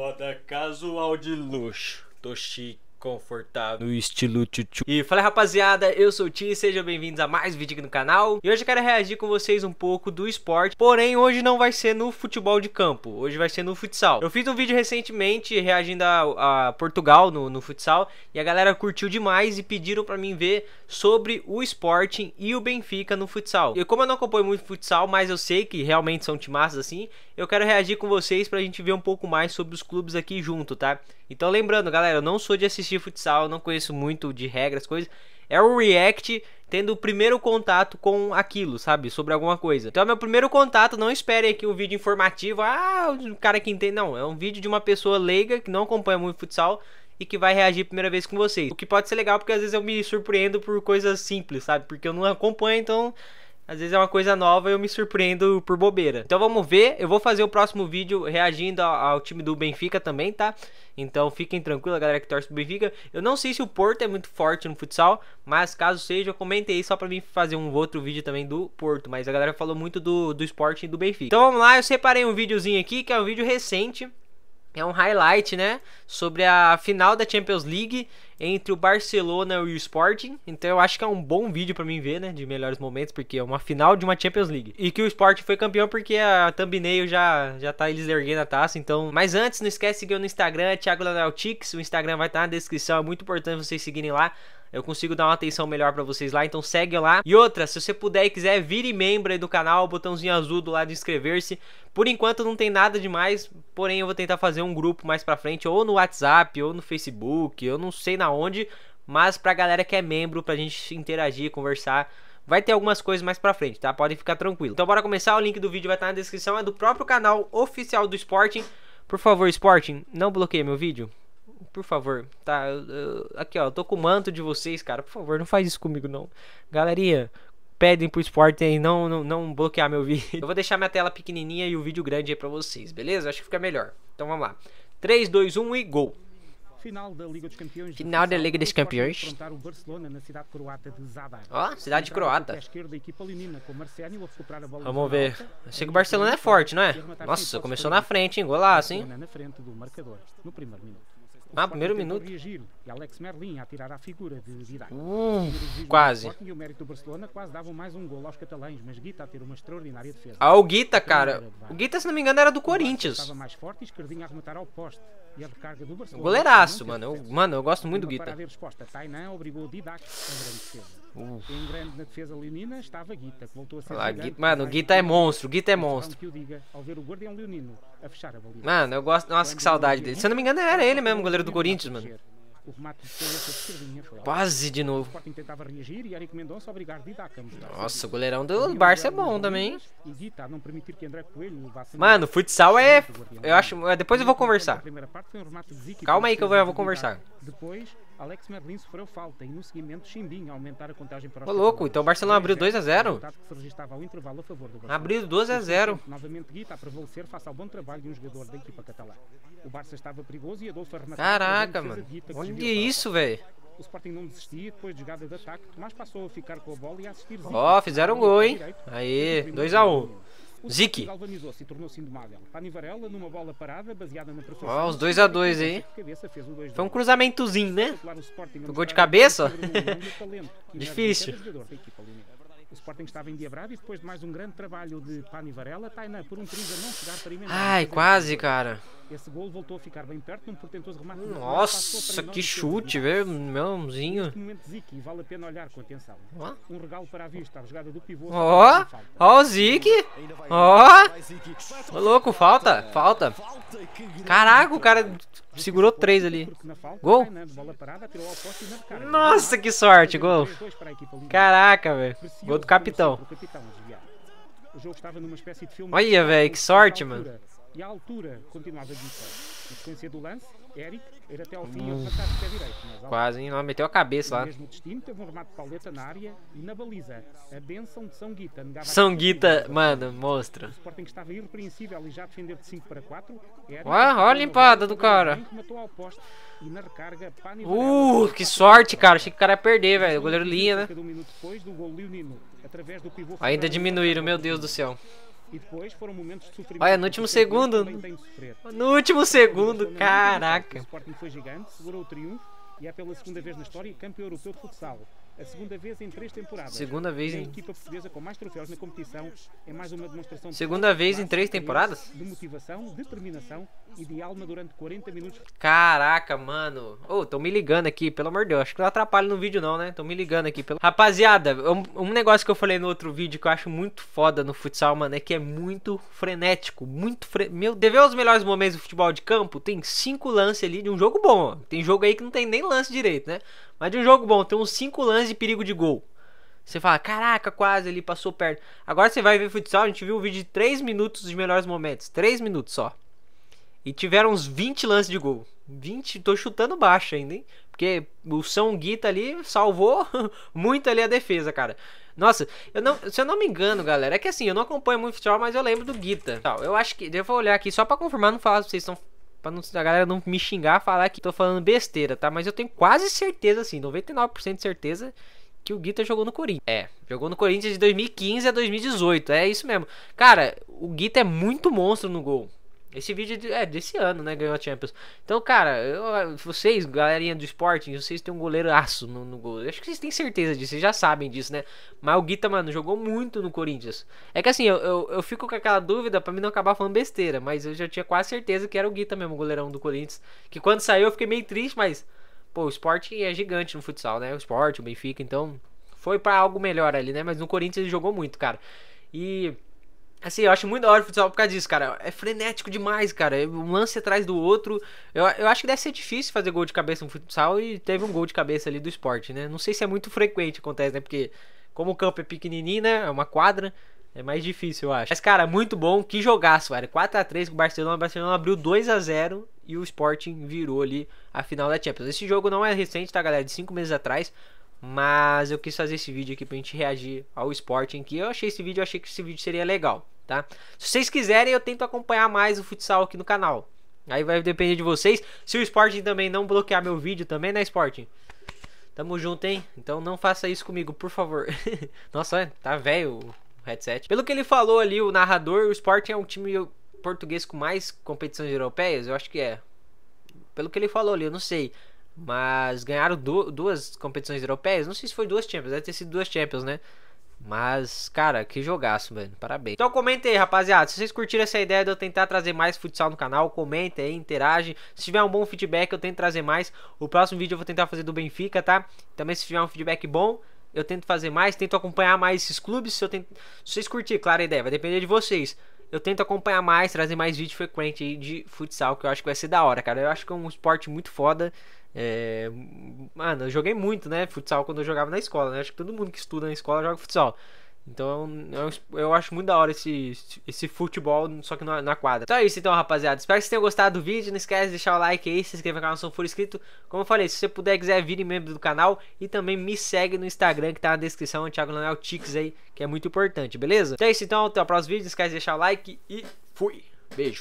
Moda casual de luxo. Tô chique, confortável, no estilo tchutchu. E fala rapaziada, eu sou o Ti, sejam bem-vindos a mais um vídeo aqui no canal. E hoje eu quero reagir com vocês um pouco do esporte. Porém, hoje não vai ser no futebol de campo, hoje vai ser no futsal. Eu fiz um vídeo recentemente reagindo a, a Portugal no, no, futsal. E a galera curtiu demais e pediram pra mim ver sobre o Sporting e o Benfica no futsal. E como eu não acompanho muito futsal, mas eu sei que realmente são timaços assim, eu quero reagir com vocês pra gente ver um pouco mais sobre os clubes aqui junto, tá? Então lembrando, galera, eu não sou de assistir futsal, não conheço muito de regras, coisas. É o react tendo o primeiro contato com aquilo, sabe? Sobre alguma coisa. Então é meu primeiro contato, não esperem aqui um vídeo informativo, ah, o cara que entende. Não, é um vídeo de uma pessoa leiga que não acompanha muito futsal e que vai reagir a primeira vez com vocês. O que pode ser legal porque às vezes eu me surpreendo por coisas simples, sabe? Porque eu não acompanho, então às vezes é uma coisa nova e eu me surpreendo por bobeira. Então vamos ver. Eu vou fazer o próximo vídeo reagindo ao, time do Benfica também, tá? Então fiquem tranquilos, galera que torce pro Benfica. Eu não sei se o Porto é muito forte no futsal, mas caso seja, comente aí só pra mim fazer um outro vídeo também do Porto. Mas a galera falou muito do, do esporte e do Benfica. Então vamos lá, eu separei um videozinho aqui, que é um vídeo recente é um highlight, né, sobre a final da Champions League entre o Barcelona e o Sporting. Então eu acho que é um bom vídeo para mim ver, né, de melhores momentos, porque é uma final de uma Champions League. E que o Sporting foi campeão porque a thumbnail já já tá eles erguendo a taça, então... Mas antes, não esquece de seguir no Instagram, Thiago Leonel Tix, o Instagram vai estar tá na descrição, é muito importante vocês seguirem lá eu consigo dar uma atenção melhor para vocês lá, então segue lá. E outra, se você puder e quiser, vire membro aí do canal, o botãozinho azul do lado de inscrever-se. Por enquanto não tem nada demais, porém eu vou tentar fazer um grupo mais pra frente, ou no WhatsApp, ou no Facebook, eu não sei na onde, mas pra galera que é membro, pra gente interagir, conversar. Vai ter algumas coisas mais pra frente, tá? Podem ficar tranquilo. Então bora começar, o link do vídeo vai estar na descrição, é do próprio canal oficial do Sporting. Por favor, Sporting, não bloqueie meu vídeo por favor, tá? Eu, eu, aqui, ó, eu tô com o manto de vocês, cara. Por favor, não faz isso comigo, não. Galerinha, pedem pro esporte aí não, não, não bloquear meu vídeo. Eu vou deixar minha tela pequenininha e o vídeo grande aí pra vocês, beleza? Acho que fica melhor. Então vamos lá. 3, 2, 1 e gol. Final da Liga dos Campeões. Final da Liga dos Campeões. o Barcelona na cidade croata de Zadar. Ó, cidade croata. Vamos ver. Achei que o Barcelona é forte, não é? Nossa, começou na frente, hein? Golaço, hein? Na frente do marcador, no primeiro minuto. Ah, primeiro minuto. Reagir, e Alex Merlin a tirar a figura de Zidane. Hum, quase. E o mérito do Barcelona quase davam mais um gol aos catalães, mas Guita a ter uma extraordinária defesa. Ah, o Guita, cara. O Guita, se não me engano, era do Corinthians. Estava mais forte e a arrematar ao poste. E a recarga do Barcelona. Goleiraço, mano. Eu, mano, eu gosto muito do Guita. Resposta, Tainan obrigou Didac a grande defesa. Uf. Em grande na defesa leonina estava Guita, que voltou a ser. Lá, Guita, mano, o Guita é monstro, o Guita é monstro. Baliza. Mano, eu gosto. Nossa, que saudade dele. Se eu não me engano, era ele mesmo, goleiro do Corinthians, mano. Quase de novo. Nossa, o goleirão do Barça é bom também. Mano, futsal é. Eu acho. Depois eu vou conversar. Calma aí que eu vou, eu vou conversar. Depois, Alex Merlin sofreu falta e no seguimento Chimbinha aumentar a contagem para o Ô louco, então o Barcelona abriu 2 a 0. Abriu 2 a 0. Novamente Guita a prevalecer face ao bom trabalho de um jogador da equipa catalã. O Barça estava perigoso e Adolfo arrematou. Caraca, mano. Olha isso, velho. O Sporting não desistia, depois de jogada de ataque, Tomás passou a ficar com a bola e a assistir. Ó, oh, fizeram um gol, hein? Aí, 2 a 1. Um. Zique. galvanizou-se e tornou-se indomável. Pani Varela, numa bola parada, baseada na Ó, oh, os 2 a 2 aí. Foi um cruzamentozinho, né? Gol de cabeça? Difícil. O Sporting estava endiabrado e depois de mais um grande trabalho de Pani Varela, Tainá por um triz a não chegar para emendar. Ai, quase, cara. Esse gol voltou a ficar bem perto num portentoso remate. Nossa, que chute, velho. Neste momento, Ziki, vale a pena olhar com atenção. Oh. Um regalo para a vista, a jogada do pivô. Ó, ó o Ziki. Ó. Ô, louco, falta, falta. Caraca, o cara segurou três ali. Gol. Nossa, que sorte, gol. Caraca, velho. Gol do capitão. Olha, velho, que sorte, mano. E altura continuava. Na sequência do lance, Eric ir até ao fim hum. rematar de pé direito. Mas, Quase, hein? Não, meteu a cabeça lá. mesmo destino, teve um remate de pauleta na área e na baliza. A benção de São Guita. São Guita, mano, mostra. O Sporting estava irrepreensível e já defender de 5 para 4. Eric, Ué, olha a limpada do cara. Uh, que sorte, cara. Achei que o cara ia perder, velho. O goleiro linha, né? Ainda diminuíram, meu Deus do céu. E depois foram momentos de sofrimento. Olha, no último segundo. No último segundo, caraca. O Sporting foi gigante, segurou o triunfo e é pela segunda vez na história campeão europeu de futsal a segunda vez em três temporadas. Segunda vez em... A equipa portuguesa com mais troféus na competição é mais uma demonstração... Segunda de vez em três temporadas? De motivação, determinação e de alma durante 40 minutos. Caraca, mano. Ô, oh, tô me ligando aqui, pelo amor de Deus. Acho que não atrapalha no vídeo não, né? Tô me ligando aqui. Pelo... Rapaziada, um, um negócio que eu falei no outro vídeo que eu acho muito foda no futsal, mano, é que é muito frenético. Muito fre... Meu, dever os melhores momentos do futebol de campo, tem cinco lances ali de um jogo bom. Tem jogo aí que não tem nem lance direito, né? Mas de um jogo bom, tem uns 5 lances de perigo de gol. Você fala, caraca, quase ele passou perto. Agora você vai ver futsal, a gente viu um vídeo de 3 minutos de melhores momentos. 3 minutos só. E tiveram uns 20 lances de gol. 20, tô chutando baixo ainda, hein? Porque o São Guita ali salvou muito ali a defesa, cara. Nossa, eu não, se eu não me engano, galera, é que assim, eu não acompanho muito futebol, mas eu lembro do Guita. Eu acho que, eu olhar aqui só pra confirmar, não falar se vocês estão Pra não, a galera não me xingar, falar que tô falando besteira, tá? Mas eu tenho quase certeza, assim, 99% de certeza que o Guita jogou no Corinthians. É, jogou no Corinthians de 2015 a 2018. É isso mesmo. Cara, o Guita é muito monstro no gol. Esse vídeo é desse ano, né? Ganhou a Champions. Então, cara, eu, vocês, galerinha do esporte, vocês têm um goleiro aço no, no, gol. Eu acho que vocês têm certeza disso, vocês já sabem disso, né? Mas o Guita, mano, jogou muito no Corinthians. É que assim, eu, eu, eu fico com aquela dúvida pra mim não acabar falando besteira. Mas eu já tinha quase certeza que era o Guita mesmo, o goleirão do Corinthians. Que quando saiu eu fiquei meio triste, mas. Pô, o esporte é gigante no futsal, né? O esporte, o Benfica, então. Foi para algo melhor ali, né? Mas no Corinthians ele jogou muito, cara. E. Assim, eu acho muito da hora o futsal por causa disso, cara. É frenético demais, cara. É um lance atrás do outro. Eu, eu acho que deve ser difícil fazer gol de cabeça no futsal e teve um gol de cabeça ali do esporte, né? Não sei se é muito frequente acontece, né? Porque como o campo é pequenininho, né? É uma quadra. É mais difícil, eu acho. Mas, cara, muito bom. Que jogaço, velho. 4x3 com o Barcelona. O Barcelona abriu 2x0 e o Sporting virou ali a final da Champions. Esse jogo não é recente, tá, galera? De 5 meses atrás. Mas eu quis fazer esse vídeo aqui pra gente reagir ao Sporting que eu achei esse vídeo, eu achei que esse vídeo seria legal, tá? Se vocês quiserem, eu tento acompanhar mais o futsal aqui no canal. Aí vai depender de vocês. Se o Sporting também não bloquear meu vídeo também, né, Sporting? Tamo junto, hein? Então não faça isso comigo, por favor. Nossa, tá velho o headset. Pelo que ele falou ali, o narrador, o Sporting é um time português com mais competições europeias? Eu acho que é. Pelo que ele falou ali, eu não sei. Mas ganharam du duas competições europeias. Não sei se foi duas Champions, deve ter sido duas Champions, né? Mas, cara, que jogaço, mano. Parabéns. Então comenta aí, rapaziada. Se vocês curtiram essa ideia de eu tentar trazer mais futsal no canal, comenta aí, interage. Se tiver um bom feedback, eu tento trazer mais. O próximo vídeo eu vou tentar fazer do Benfica, tá? Também se tiver um feedback bom, eu tento fazer mais. Tento acompanhar mais esses clubes. Se, tento... se vocês curtirem, claro a ideia, vai depender de vocês eu tento acompanhar mais, trazer mais vídeo frequente de futsal, que eu acho que vai ser da hora, cara. Eu acho que é um esporte muito foda. É... Mano, eu joguei muito, né? Futsal quando eu jogava na escola, né? Acho que todo mundo que estuda na escola joga futsal. Então eu, eu acho muito da hora esse, esse futebol, só que na, na, quadra. Então é isso então, rapaziada. Espero que vocês tenham gostado do vídeo. Não esquece de deixar o like aí, se inscrever no canal se não for inscrito. Como eu falei, se você puder quiser, vire membro do canal. E também me segue no Instagram, que tá na descrição, Thiago Leonel Tix aí, que é muito importante, beleza? Então é isso então, até o próximo vídeo. Não esquece de deixar o like e fui. Beijo.